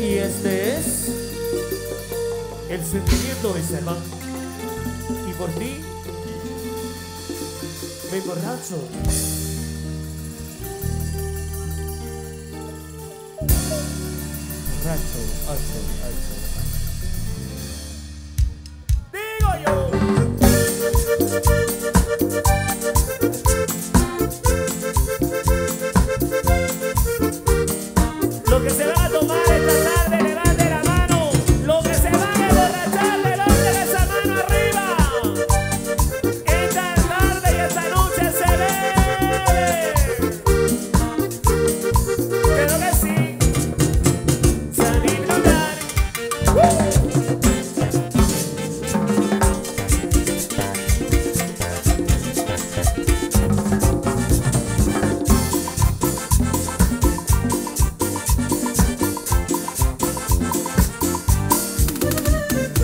Y este es el sentimiento de Serván. Y por ti me emborracho. Borracho, hacho, hacho.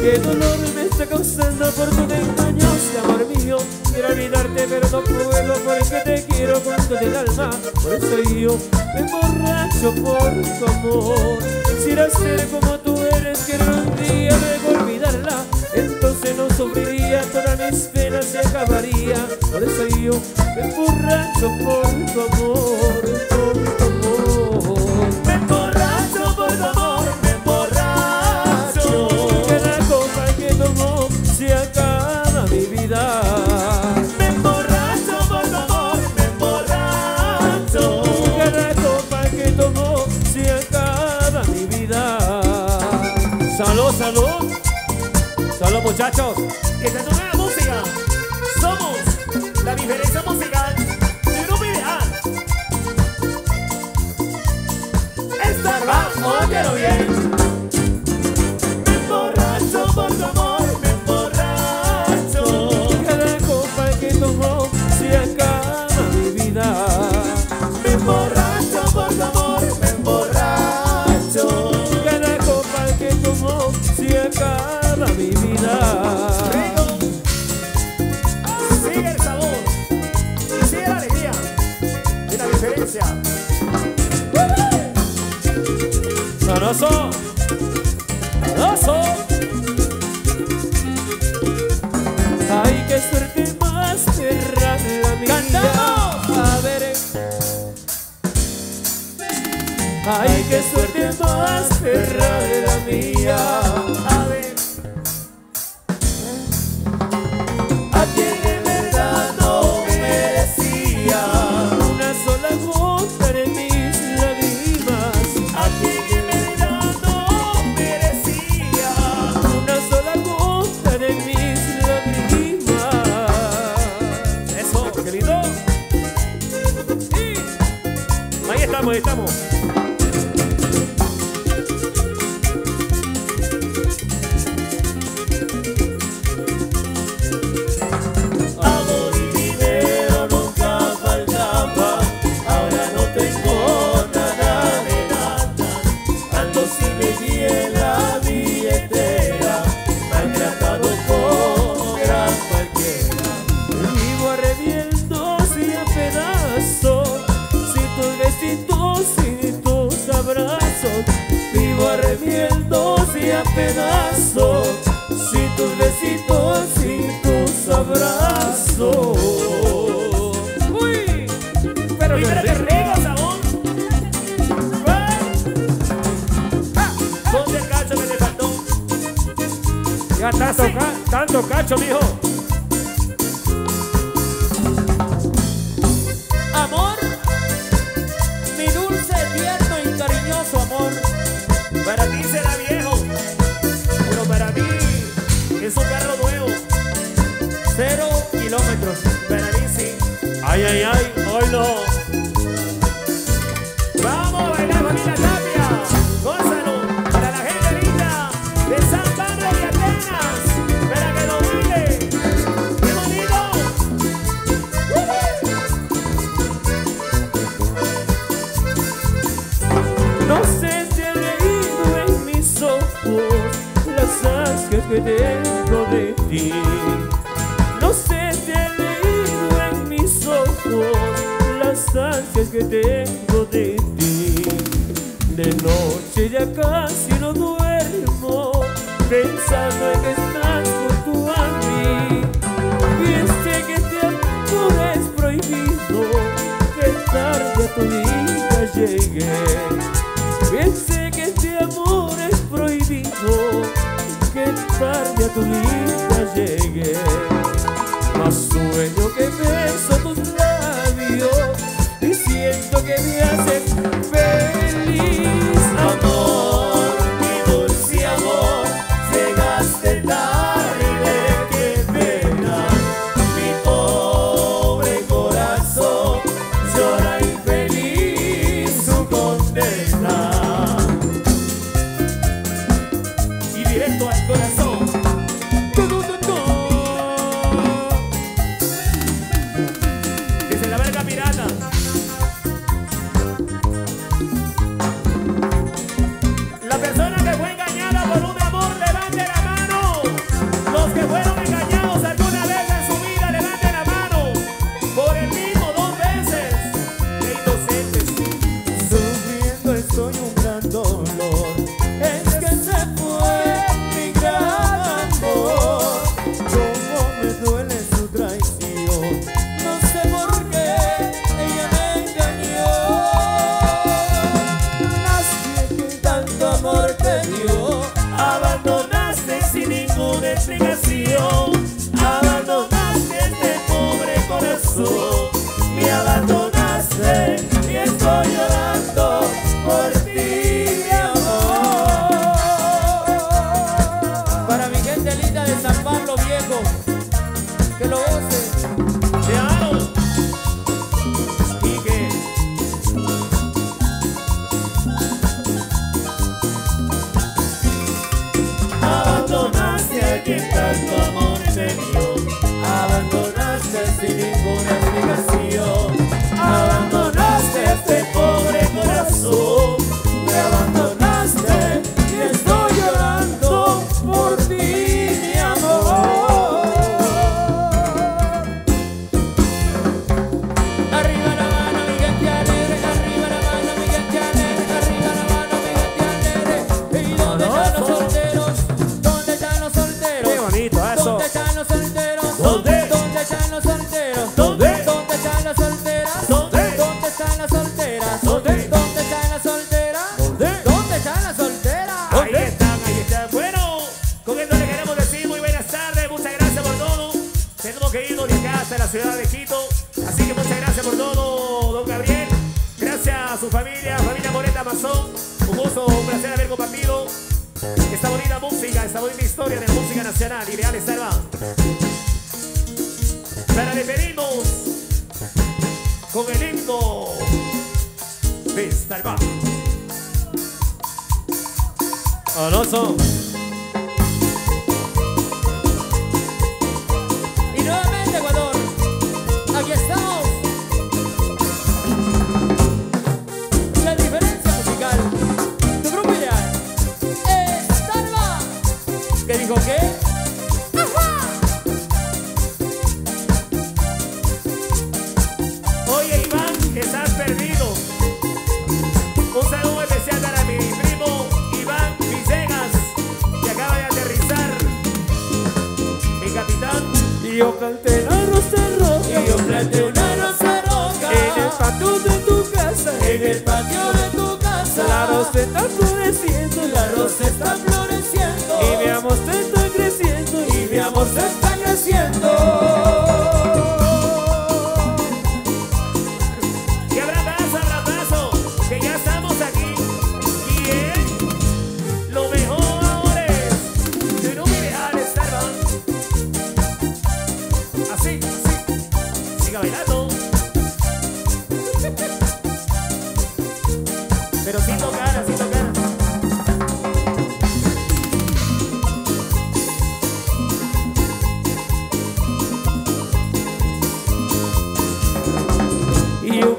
Qué dolor me está causando por tu engañosa, amor mío. Quiero olvidarte pero no puedo porque te quiero con todo el alma. Por eso yo me emborracho por tu amor. Quisiera ser como tú eres, quiero un día debo olvidarla. Entonces no sufriría, todas mis penas se acabaría Por eso yo me emborracho por tu amor. muchachos. Esa es una música. Somos la diferencia musical de Grupo Ideal. Esta va, bien. estamos. Pensé que este amor es prohibido Que tarde a tu vida llegué Mas sueño que beso tus labios Y siento que me haces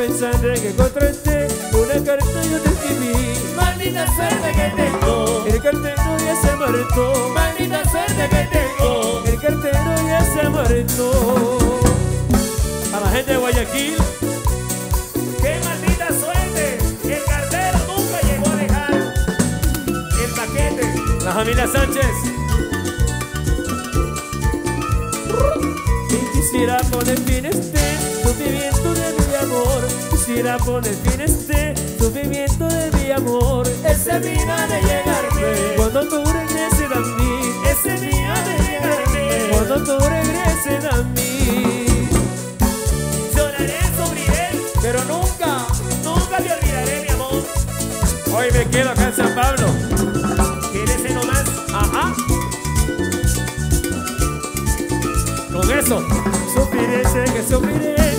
pensando en que encontraste una carta yo te escribí Maldita suerte que tengo. El cartero ya se marchó Maldita suerte que tengo. El cartero ya se marchó A la gente de Guayaquil ¡Qué maldita suerte! El cartero nunca llegó a dejar el paquete. La familia Sánchez Y quisiera poner fin a este sufrimiento de mi amor Quisiera poner fin a este sufrimiento de mi amor Ese día de llegarme. Cuando tú regreses a mí Ese día de llegarme. Cuando tú regreses a mí Lloraré, sufriré, Pero nunca. nunca te olvidaré, mi amor. Hoy me quedo acá en San Pablo Quédese nomás. Ajá Con eso Sufriré, sé que sufriré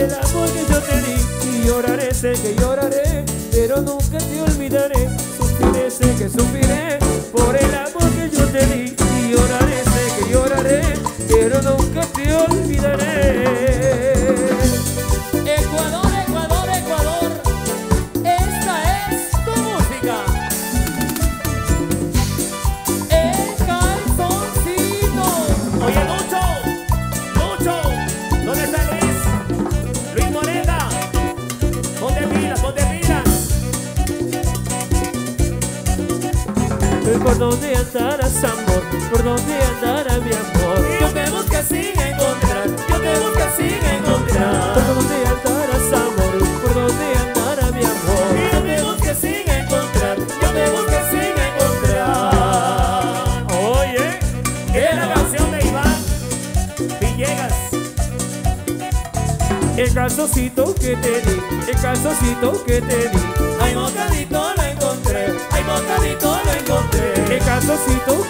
el amor que yo te di Y lloraré, sé que lloraré Pero nunca te olvidaré Sufriré, sé que sufriré Por el amor que yo te di Y lloraré, sé que lloraré Pero nunca te olvidaré ¿Por andarás, amor? ¿Por dónde andará mi amor? Yo te busco sin encontrar. Yo te busco sin ¿Por encontrar. dónde andarás, amor? ¿Por dónde andará mi amor? Yo te busco sin encontrar. Yo te busco sin encontrar. Oye, Es la canción de Iván Villegas. el calzocito que te di, el calzocito que te di, Ay, lo encontré. el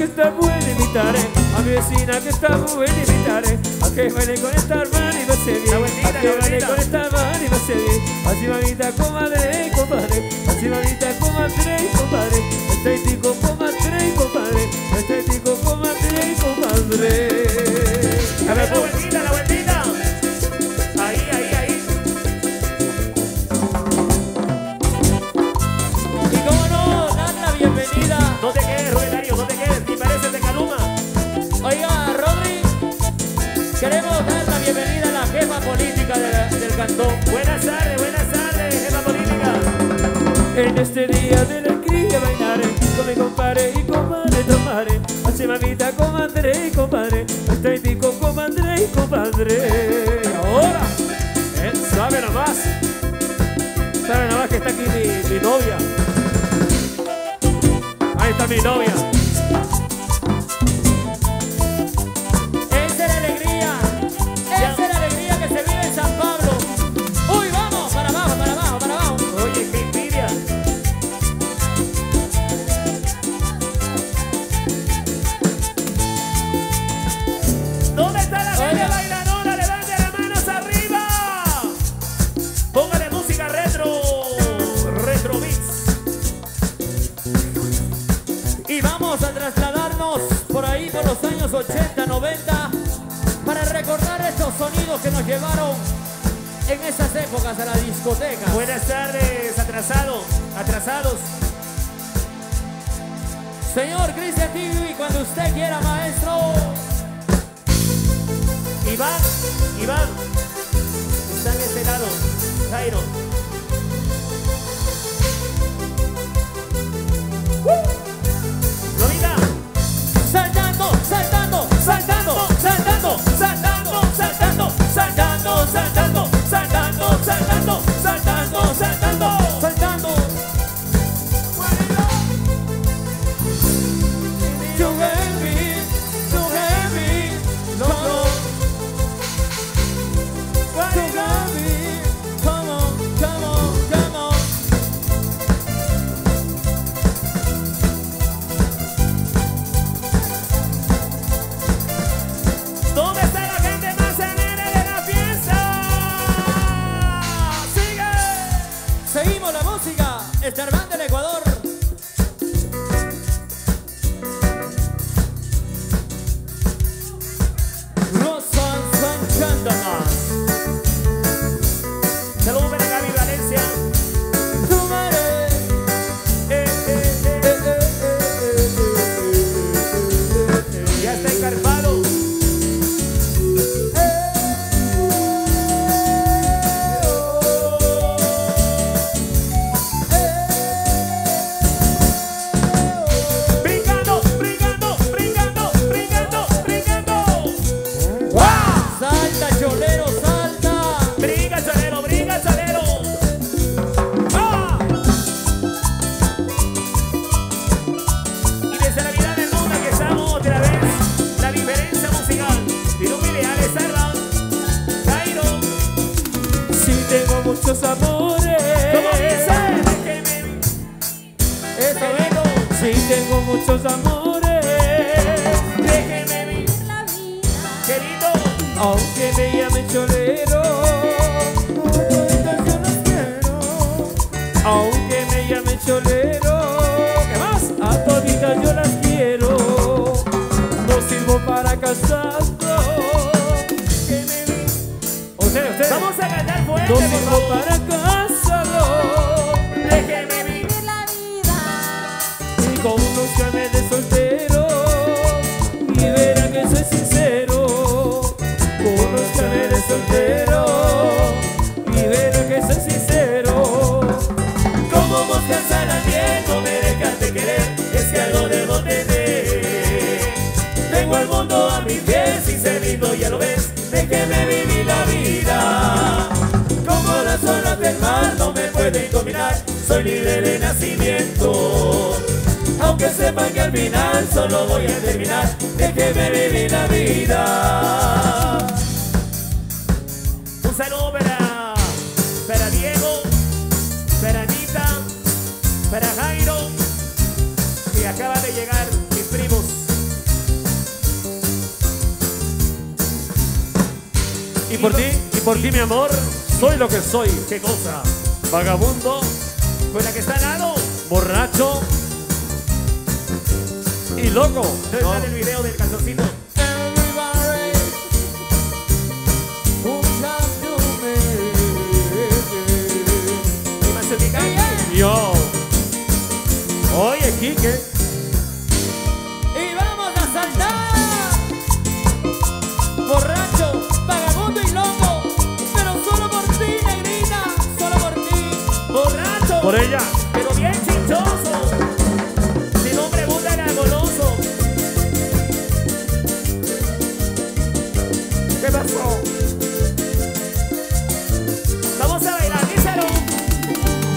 que está buena invitaré, a mi vecina que está buena invitaré, a que baile con esta hermana y va a ser bien, a que baile con esta hermana y va a ser bien, así mamita comadre y compadre, así mamita comadre y compadre, este tico comadre y compadre, este tico comadre y compadre. A ver, la vueltita, la vueltita. bienvenida a la jefa política del cantón. Buenas tardes, buenas tardes, jefa política. En este día de la cría bailaré con mi compadre y compadre tomaré. Así mamita, comadre y compadre, estoy tico, comadre y compadre. Ahora, él sabe nomás, sabe nomás que está aquí mi, mi novia. Ahí está mi novia. las olas del mar no me pueden dominar, soy libre de nacimiento. Aunque sepan que al final solo voy a terminar, déjeme vivir la vida. Un saludo para, para Diego, para Anita, para Jairo, que acaba de llegar mis primos. ¿Y por ti? ¿Y por ti, mi amor? soy lo que soy, qué cosa. Vagabundo, con la que está al borracho y loco. Debe no. estar el video del calzoncito. Yo. Oye, kike Por ella. Pero bien chinchoso. Si no pregunta era goloso. ¿Qué pasó? Vamos a bailar, díselo.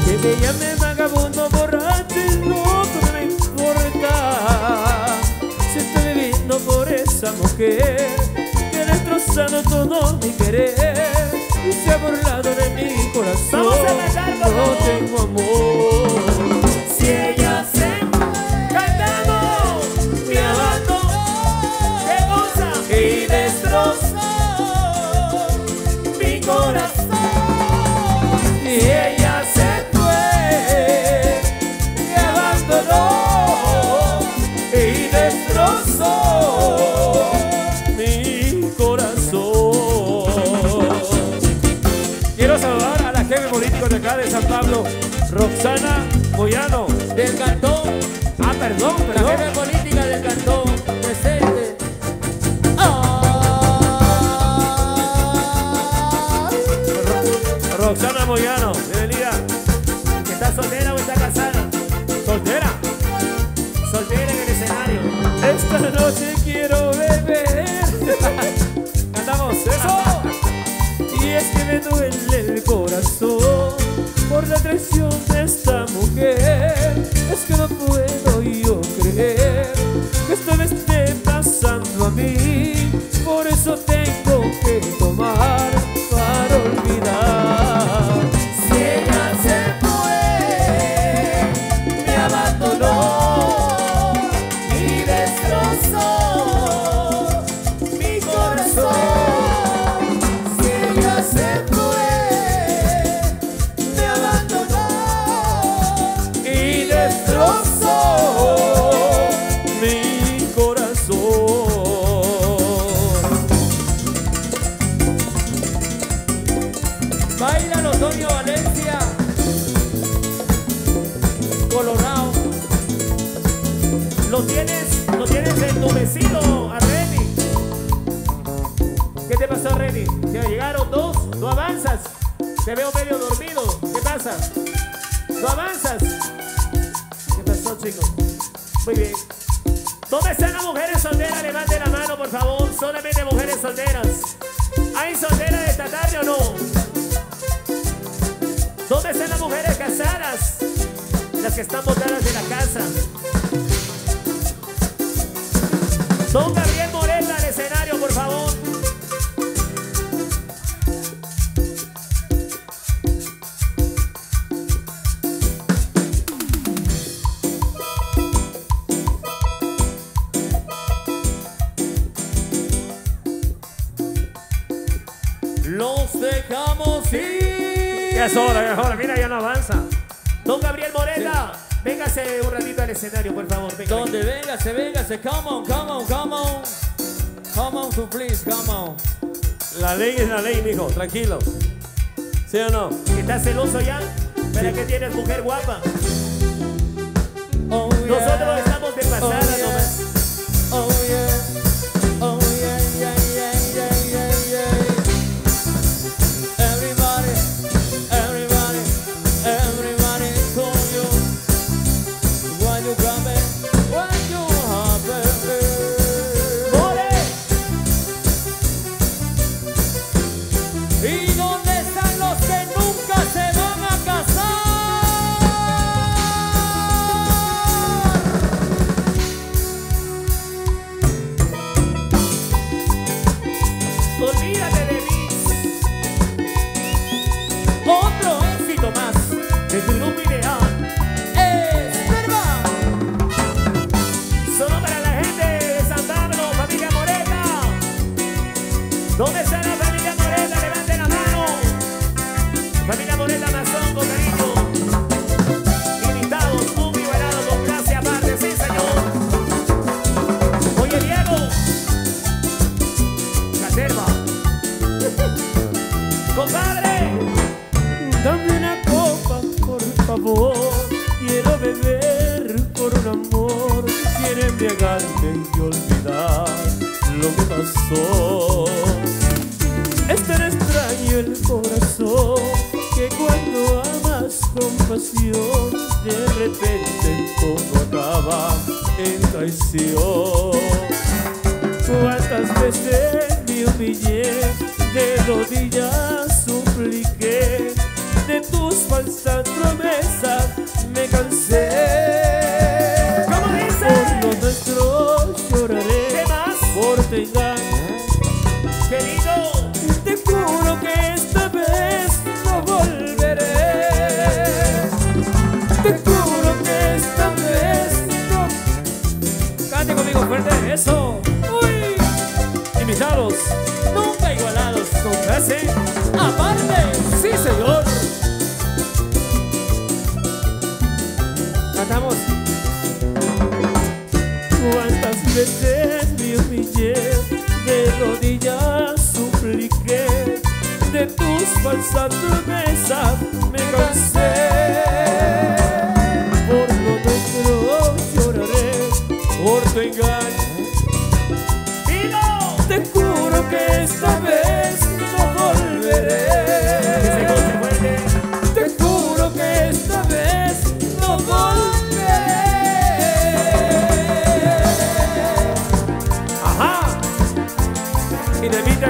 Que me llame vagabundo, borracho y loco, no me importa. Si estoy viviendo por esa mujer que destrozando todo mi querer se ha burlado de mi corazón. Vamos a por No tengo amor. San Pablo, Roxana Moyano. Del cantón, Ah, perdón, la perdón. jefe política del cantón, presente. Ah. Roxana Moyano, bienvenida. ¿Está soltera o está casada? Soltera. Soltera en el escenario. Esta noche quiero beber. Cantamos eso. Y es que me duele el corazón por la ¿Dónde están las mujeres casadas? Las que están botadas de la casa. Gabriel escenario, por favor. venga. Donde véngase, véngase, come on, come on, come on. Come on, to please, come on. La ley es la ley, mijo. Tranquilo. ¿Sí o no? ¿Estás celoso ya? ¿Para qué tienes mujer guapa? Oh, yeah. Nosotros estamos de pasada oh, yeah. olvidarte y olvidar lo que pasó. Es tan extraño el corazón que cuando amas con pasión, de repente todo acaba en traición. ¿Cuántas veces me humillé, de rodillas supliqué, de tus falsas promesas me cansé? yo lloraré más? por tu engaño. Querido, te juro que esta vez no volveré. Te juro que esta vez no. Cante conmigo fuerte, eso. Uy, invitados, nunca igualados, con clase aparte. Sí, señor. desde mi humillé, de rodillas supliqué, de tus falsas promesas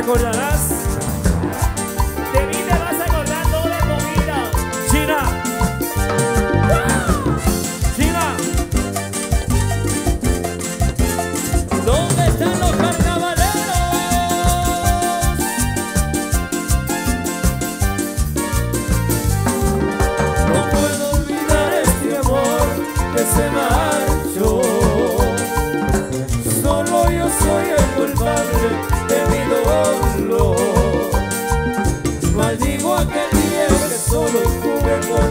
recordarás. que solo me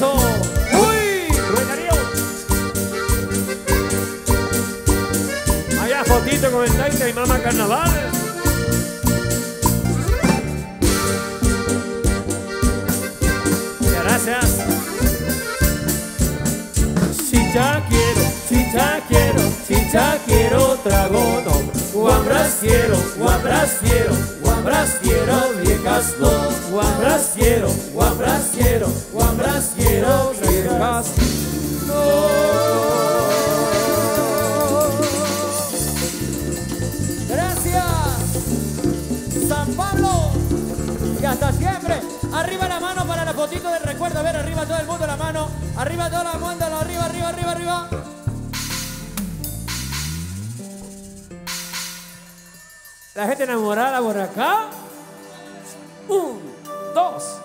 Uy, Rubén Darío. Vaya fotito con el tanque y mamá carnaval. Gracias. Chicha quiero, chicha quiero, chicha quiero tragoto. Guambras quiero, guambras quiero, guambras quiero viejas dos. Guambras quiero, guambras quiero, guambras Arriba la mano para la fotito del recuerdo. A ver, arriba todo el mundo la mano. Arriba toda la mano. Arriba, arriba, arriba, arriba. La gente enamorada por acá. Un, dos,